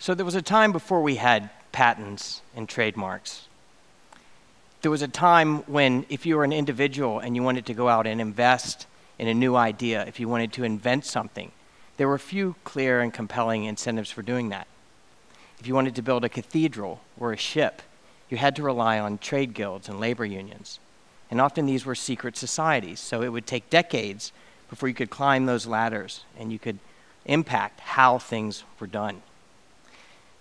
So there was a time before we had patents and trademarks. There was a time when, if you were an individual and you wanted to go out and invest in a new idea, if you wanted to invent something, there were few clear and compelling incentives for doing that. If you wanted to build a cathedral or a ship, you had to rely on trade guilds and labor unions. And often these were secret societies, so it would take decades before you could climb those ladders and you could impact how things were done.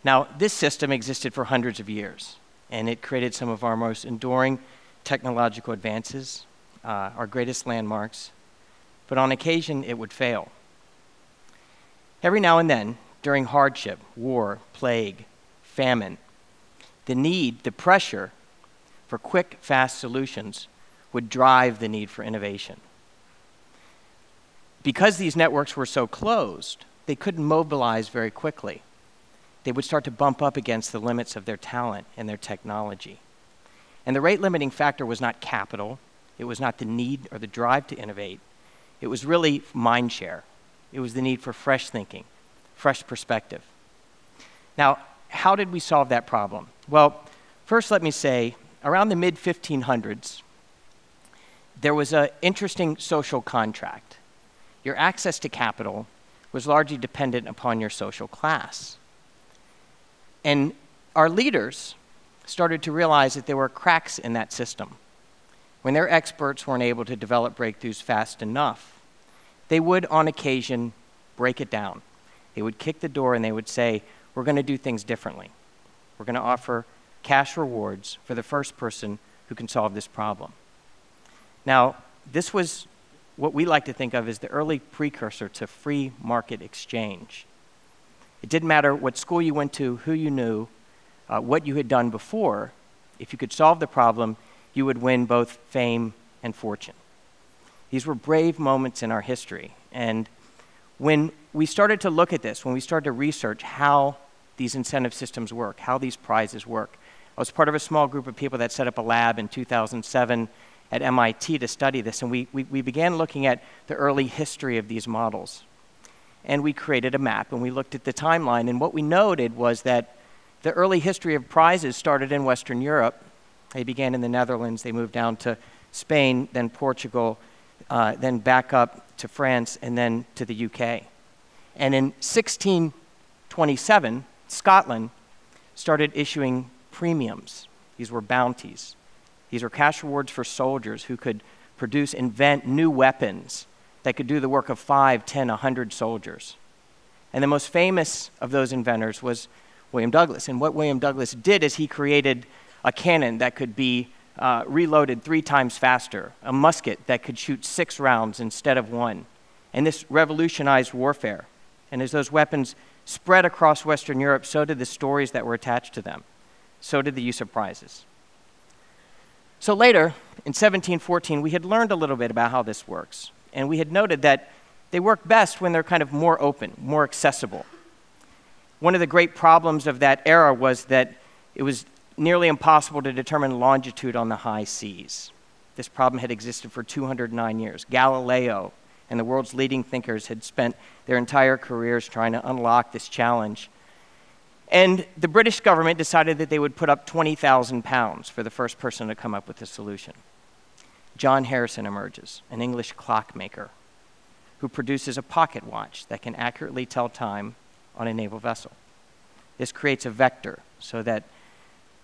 Now, this system existed for hundreds of years, and it created some of our most enduring technological advances, uh, our greatest landmarks, but on occasion it would fail. Every now and then, during hardship, war, plague, famine, the need, the pressure for quick, fast solutions would drive the need for innovation. Because these networks were so closed, they couldn't mobilize very quickly they would start to bump up against the limits of their talent and their technology. And the rate limiting factor was not capital, it was not the need or the drive to innovate, it was really mind share. It was the need for fresh thinking, fresh perspective. Now, how did we solve that problem? Well, first, let me say, around the mid 1500s, there was an interesting social contract. Your access to capital was largely dependent upon your social class. And our leaders started to realize that there were cracks in that system. When their experts weren't able to develop breakthroughs fast enough, they would, on occasion, break it down. They would kick the door and they would say, We're going to do things differently. We're going to offer cash rewards for the first person who can solve this problem. Now, this was what we like to think of as the early precursor to free market exchange. It didn't matter what school you went to, who you knew, uh, what you had done before. If you could solve the problem, you would win both fame and fortune. These were brave moments in our history. And when we started to look at this, when we started to research how these incentive systems work, how these prizes work, I was part of a small group of people that set up a lab in 2007 at MIT to study this. And we, we, we began looking at the early history of these models and we created a map and we looked at the timeline. And what we noted was that the early history of prizes started in Western Europe. They began in the Netherlands, they moved down to Spain, then Portugal, uh, then back up to France, and then to the UK. And in 1627, Scotland started issuing premiums. These were bounties. These were cash rewards for soldiers who could produce, invent new weapons that could do the work of five, ten, a hundred soldiers. And the most famous of those inventors was William Douglas. And what William Douglas did is he created a cannon that could be uh, reloaded three times faster, a musket that could shoot six rounds instead of one. And this revolutionized warfare. And as those weapons spread across Western Europe, so did the stories that were attached to them. So did the use of prizes. So later, in 1714, we had learned a little bit about how this works. And we had noted that they work best when they're kind of more open, more accessible. One of the great problems of that era was that it was nearly impossible to determine longitude on the high seas. This problem had existed for 209 years. Galileo and the world's leading thinkers had spent their entire careers trying to unlock this challenge. And the British government decided that they would put up 20,000 pounds for the first person to come up with a solution. John Harrison emerges, an English clockmaker who produces a pocket watch that can accurately tell time on a naval vessel. This creates a vector so that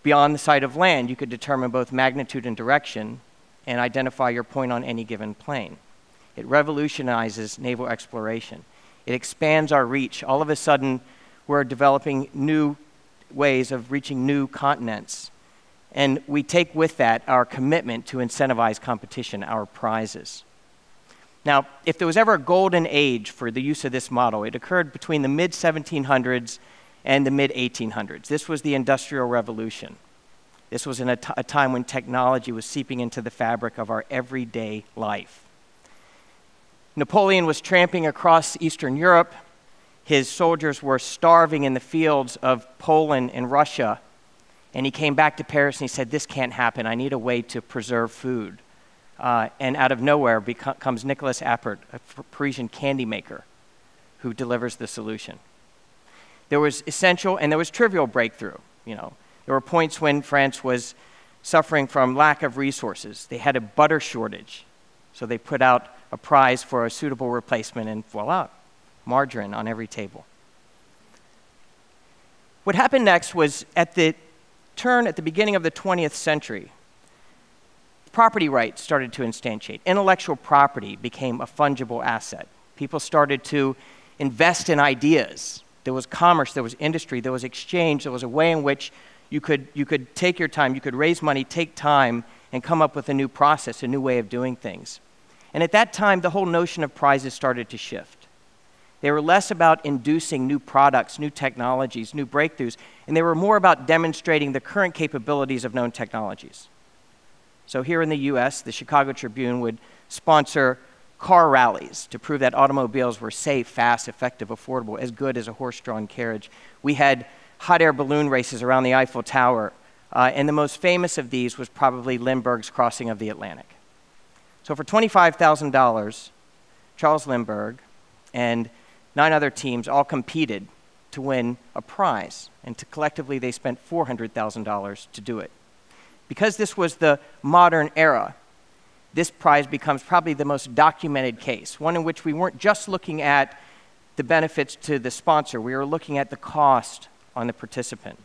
beyond the sight of land, you could determine both magnitude and direction and identify your point on any given plane. It revolutionizes naval exploration. It expands our reach. All of a sudden, we're developing new ways of reaching new continents and we take with that our commitment to incentivize competition, our prizes. Now, if there was ever a golden age for the use of this model, it occurred between the mid 1700s and the mid 1800s. This was the Industrial Revolution. This was a time when technology was seeping into the fabric of our everyday life. Napoleon was tramping across Eastern Europe. His soldiers were starving in the fields of Poland and Russia and he came back to Paris and he said, This can't happen. I need a way to preserve food. Uh, and out of nowhere beco- comes Nicolas Appert, a Parisian candy maker, who delivers the solution. There was essential and there was trivial breakthrough. You know, there were points when France was suffering from lack of resources. They had a butter shortage, so they put out a prize for a suitable replacement, and voila, margarine on every table. What happened next was at the turn at the beginning of the 20th century, property rights started to instantiate. Intellectual property became a fungible asset. People started to invest in ideas. There was commerce, there was industry, there was exchange, there was a way in which you could, you could take your time, you could raise money, take time, and come up with a new process, a new way of doing things. And at that time, the whole notion of prizes started to shift. They were less about inducing new products, new technologies, new breakthroughs, and they were more about demonstrating the current capabilities of known technologies. So here in the US, the Chicago Tribune would sponsor car rallies to prove that automobiles were safe, fast, effective, affordable, as good as a horse drawn carriage. We had hot air balloon races around the Eiffel Tower, uh, and the most famous of these was probably Lindbergh's crossing of the Atlantic. So for $25,000, Charles Lindbergh and nine other teams all competed to win a prize, and to collectively they spent $400,000 to do it. Because this was the modern era, this prize becomes probably the most documented case, one in which we weren't just looking at the benefits to the sponsor, we were looking at the cost on the participant.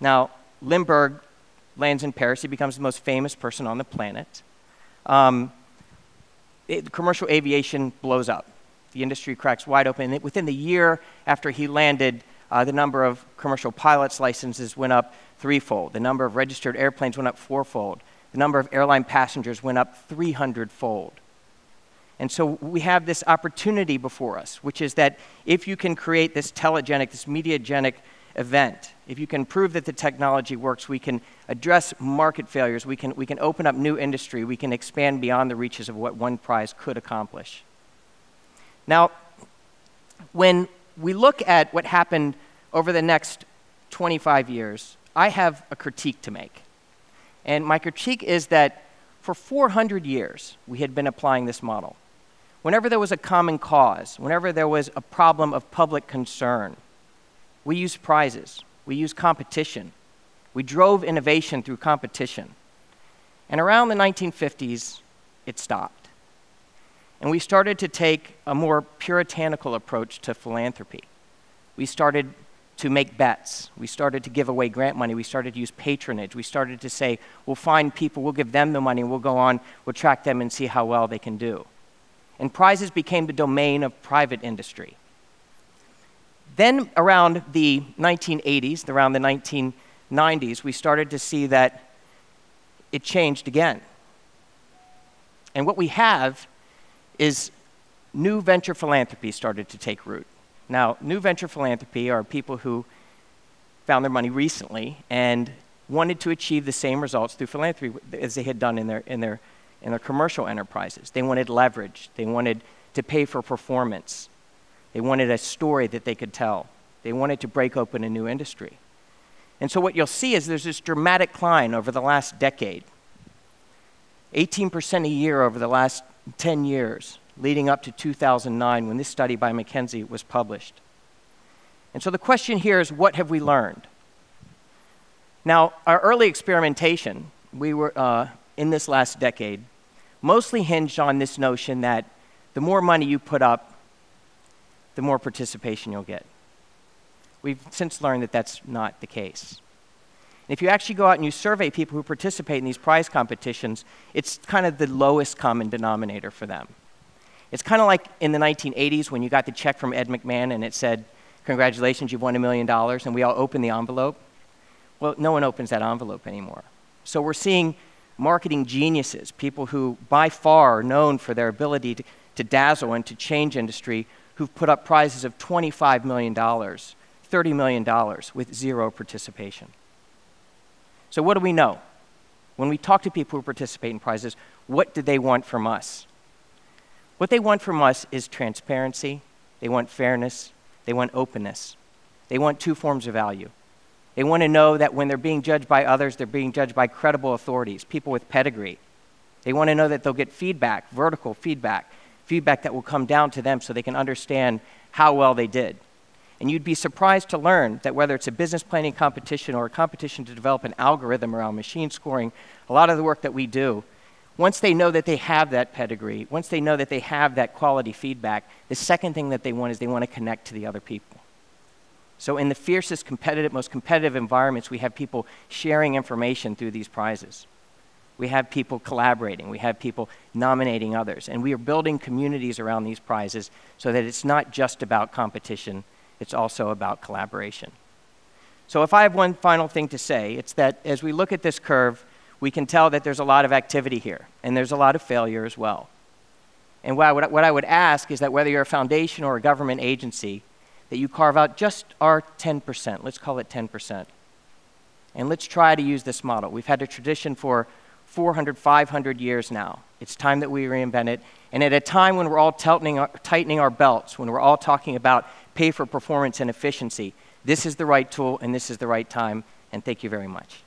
Now, Lindbergh lands in Paris, he becomes the most famous person on the planet. Um, it, commercial aviation blows up. The industry cracks wide open. And Within the year after he landed, uh, the number of commercial pilots' licenses went up threefold. The number of registered airplanes went up fourfold. The number of airline passengers went up 300 fold. And so we have this opportunity before us, which is that if you can create this telegenic, this mediagenic event, if you can prove that the technology works, we can address market failures, we can, we can open up new industry, we can expand beyond the reaches of what one prize could accomplish. Now, when we look at what happened over the next 25 years, I have a critique to make. And my critique is that for 400 years, we had been applying this model. Whenever there was a common cause, whenever there was a problem of public concern, we used prizes, we used competition, we drove innovation through competition. And around the 1950s, it stopped. And we started to take a more puritanical approach to philanthropy. We started to make bets. We started to give away grant money. We started to use patronage. We started to say, we'll find people, we'll give them the money, we'll go on, we'll track them and see how well they can do. And prizes became the domain of private industry. Then, around the 1980s, around the 1990s, we started to see that it changed again. And what we have is new venture philanthropy started to take root. Now, new venture philanthropy are people who found their money recently and wanted to achieve the same results through philanthropy as they had done in their, in their, in their commercial enterprises. They wanted leverage, they wanted to pay for performance, they wanted a story that they could tell, they wanted to break open a new industry. And so, what you'll see is there's this dramatic climb over the last decade 18% a year over the last 10 years leading up to 2009 when this study by McKinsey was published. And so the question here is what have we learned? Now, our early experimentation, we were uh, in this last decade, mostly hinged on this notion that the more money you put up, the more participation you'll get. We've since learned that that's not the case. And if you actually go out and you survey people who participate in these prize competitions, it's kind of the lowest common denominator for them. It's kind of like in the 1980s when you got the check from Ed McMahon and it said, Congratulations, you've won a million dollars, and we all opened the envelope. Well, no one opens that envelope anymore. So we're seeing marketing geniuses, people who by far are known for their ability to, to dazzle and to change industry, who've put up prizes of $25 million, $30 million with zero participation. So, what do we know? When we talk to people who participate in prizes, what do they want from us? What they want from us is transparency, they want fairness, they want openness. They want two forms of value. They want to know that when they're being judged by others, they're being judged by credible authorities, people with pedigree. They want to know that they'll get feedback, vertical feedback, feedback that will come down to them so they can understand how well they did. And you'd be surprised to learn that whether it's a business planning competition or a competition to develop an algorithm around machine scoring, a lot of the work that we do, once they know that they have that pedigree, once they know that they have that quality feedback, the second thing that they want is they want to connect to the other people. So, in the fiercest, competitive, most competitive environments, we have people sharing information through these prizes. We have people collaborating. We have people nominating others. And we are building communities around these prizes so that it's not just about competition, it's also about collaboration. So, if I have one final thing to say, it's that as we look at this curve, we can tell that there's a lot of activity here, and there's a lot of failure as well. And what I would, what I would ask is that whether you're a foundation or a government agency, that you carve out just our 10%, let's call it 10%. And let's try to use this model. We've had a tradition for 400, 500 years now. It's time that we reinvent it. And at a time when we're all tightening our, uh, tightening our belts, when we're all talking about pay for performance and efficiency, this is the right tool and this is the right time. And thank you very much.